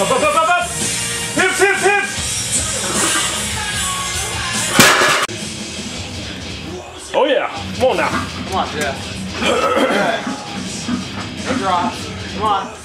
Up, up, up, up, up. Hips, hips, hips. Oh, yeah. Come on now. Come on, yeah. no drop. Come on.